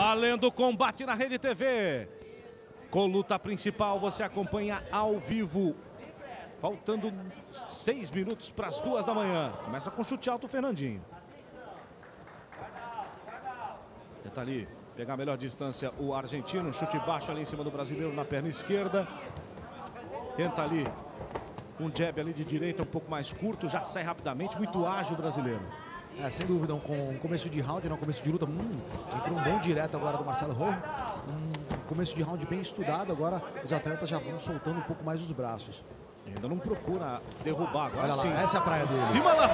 Valendo o combate na Rede TV. Com luta principal, você acompanha ao vivo. Faltando seis minutos para as duas da manhã. Começa com chute alto o Fernandinho. Tenta ali pegar a melhor distância o argentino. Chute baixo ali em cima do brasileiro na perna esquerda. Tenta ali um jab ali de direita um pouco mais curto. Já sai rapidamente. Muito ágil o brasileiro. É, sem dúvida, um, com um começo de round, não, um começo de luta, hum, entrou um bom direto agora do Marcelo Rojo. Um começo de round bem estudado, agora os atletas já vão soltando um pouco mais os braços. Ainda não procura derrubar agora Olha lá, sim. essa é a praia dele. Em cima da,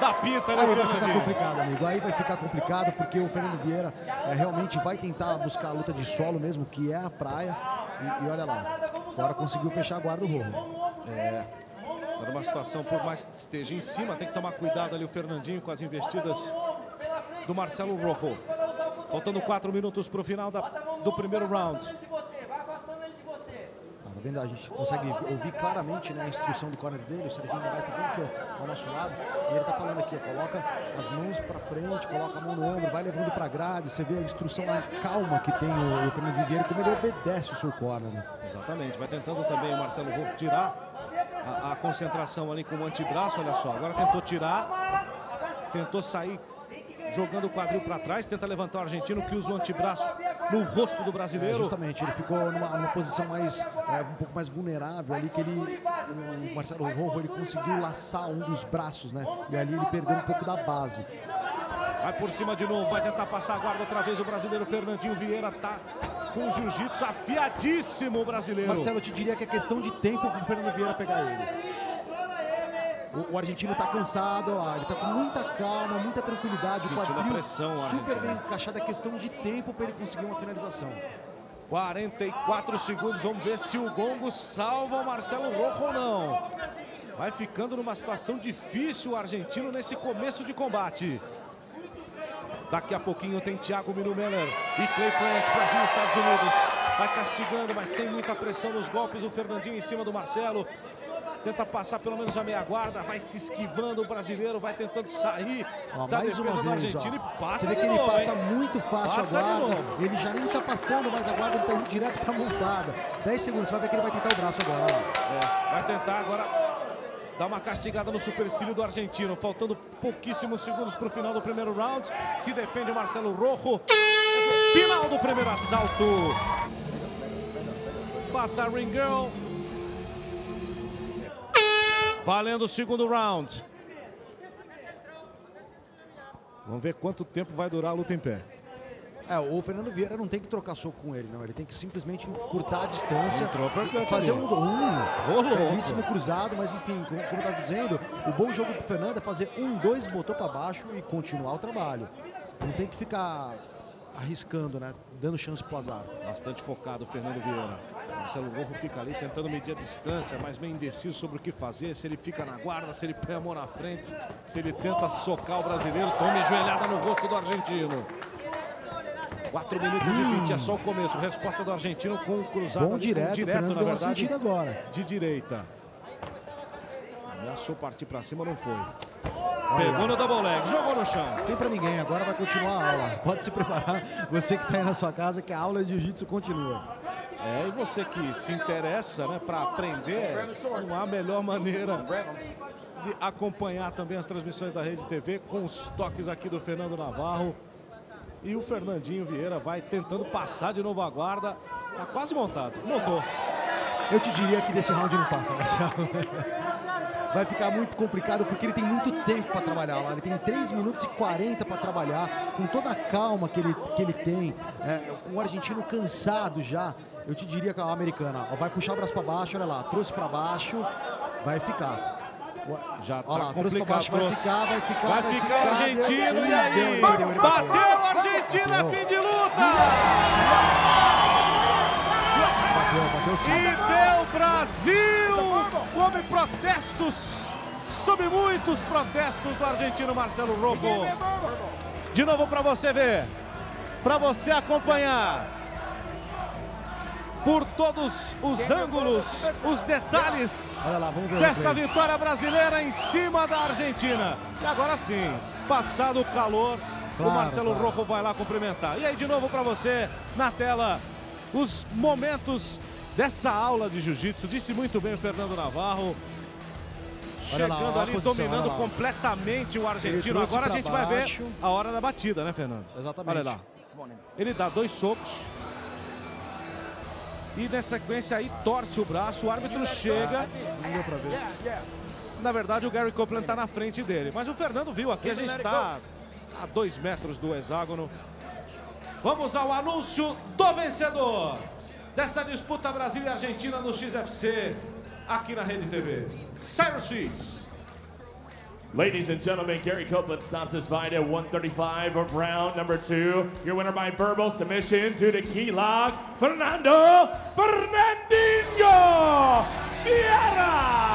da pinta, né, Aí vai ficar complicado, amigo. Aí vai ficar complicado porque o Fernando Vieira é, realmente vai tentar buscar a luta de solo mesmo, que é a praia. E, e olha lá, agora conseguiu fechar a guarda do Rojo. É. Tá numa situação, por mais que esteja em cima, tem que tomar cuidado ali o Fernandinho com as investidas do Marcelo Rojo. Faltando quatro minutos para o final da- do primeiro round. Tá vendo? A gente consegue ouvir claramente né, a instrução do corner dele. O Serginho Moraes está bem aqui ó, ao nosso lado. E ele tá falando aqui, ó, coloca as mãos para frente, coloca a mão no ombro, vai levando para grade. Você vê a instrução, a calma que tem o, o Fernando Vieira, como ele obedece o seu corner. Né? Exatamente, vai tentando também o Marcelo Rojo tirar a, a concentração ali com o antebraço, olha só. Agora tentou tirar, tentou sair jogando o quadril para trás, tenta levantar o argentino que usa o antebraço no rosto do É, brasileiro. justamente, ele ficou numa, numa posição mais, é, um pouco mais vulnerável ali, que ele, o Marcelo Rojo, ele conseguiu laçar um dos braços, né? E ali ele perdeu um pouco da base. Vai por cima de novo, vai tentar passar a guarda outra vez. O brasileiro Fernandinho Vieira tá com o jiu-jitsu afiadíssimo, o brasileiro. Marcelo, eu te diria que é questão de tempo para o Fernando Vieira pegar ele. O, o argentino está cansado, ó, ele está com muita calma, muita tranquilidade. Sentindo o quadril a pressão, super bem encaixado, é questão de tempo para ele conseguir uma finalização. 44 segundos, vamos ver se o gongo salva o Marcelo Rojo ou não. Vai ficando numa situação difícil o argentino nesse começo de combate. Daqui a pouquinho tem Thiago Minumeller e Clay Flint, Brasil e Estados Unidos. Vai castigando, mas sem muita pressão nos golpes. O Fernandinho em cima do Marcelo. Tenta passar pelo menos a meia guarda, vai se esquivando o brasileiro, vai tentando sair Ó, da mais defesa uma vez, argentino ó. e passa Você vê que ele novo, passa hein? muito fácil Passa a guarda. Ele já nem está passando, mas a guarda está indo direto para a montada. 10 segundos, você vai ver que ele vai tentar o braço agora. É, vai tentar agora dar uma castigada no supercílio do argentino. Faltando pouquíssimos segundos para o final do primeiro round. Se defende Marcelo Rojo. Final do primeiro assalto. Passa a ring girl. Valendo o segundo round. Vamos ver quanto tempo vai durar a luta em pé. É, o Fernando Vieira não tem que trocar soco com ele, não. Ele tem que simplesmente encurtar a distância, Entrou fazer um, um belíssimo cruzado, mas enfim, como, como eu estava dizendo, o bom jogo do Fernando é fazer um, dois, botou para baixo e continuar o trabalho. Não tem que ficar arriscando, né? Dando chance pro azar. Bastante focado o Fernando Vieira. Marcelo Rojo fica ali tentando medir a distância, mas meio indeciso sobre o que fazer. Se ele fica na guarda, se ele põe a mão na frente, se ele tenta socar o brasileiro. Toma joelhada no rosto do argentino. 4 minutos e 20, é só o começo. Resposta do argentino com um cruzado Bom ali, direto, o direto na verdade, agora. de direita. Ameaçou partir pra cima, não foi. Pegou no double leg, jogou no chão. Tem pra ninguém, agora vai continuar a aula. Pode se preparar, você que tá aí na sua casa, que a aula de jiu-jitsu continua. É, e você que se interessa né, para aprender, não há melhor maneira de acompanhar também as transmissões da Rede TV com os toques aqui do Fernando Navarro. E o Fernandinho Vieira vai tentando passar de novo a guarda. Tá quase montado. Montou. Eu te diria que desse round não passa, Marcelo. Vai ficar muito complicado porque ele tem muito tempo para trabalhar lá. Ele tem 3 minutos e 40 para trabalhar, com toda a calma que ele, que ele tem, é, o argentino cansado já. Eu te diria que a americana ó, vai puxar o braço para baixo, olha lá, trouxe para baixo, vai ficar. Já Olha tá lá, trouxe pra complicado. baixo, vai trouxe. ficar, vai ficar. Vai ficar o argentino e aí? Bateu é Bateu. fim de luta! Bateu, bateu sim. E deu Brasil! Come protestos, sob muitos protestos do argentino Marcelo Rojo. De novo para você ver, para você acompanhar. Por todos os ângulos, os detalhes Olha lá, vamos ver. o dessa vitória brasileira em cima da Argentina. E agora sim, passado o calor, o Marcelo claro. Rojo vai lá cumprimentar. E aí, de novo para você, na tela, os momentos dessa aula de jiu-jitsu. Disse muito bem o Fernando Navarro. Chegando lá, ali, posição, dominando completamente o argentino. Agora a gente baixo. vai ver a hora da batida, né, Fernando? Exatamente. Olha lá. Ele dá dois socos. E na sequência aí torce o braço, o árbitro chega. Não deu pra ver. Na verdade, o Gary Copeland está na frente dele. Mas o Fernando viu aqui, a gente está a dois metros do hexágono. Vamos ao anúncio do vencedor dessa disputa Brasil e Argentina no XFC, aqui na Rede TV. Cyrus Fizz. Ladies and gentlemen, Gary Copeland stops his fight at 135 of round number two. Your winner by verbal submission due to key lock, Fernando Fernandinho Guerra!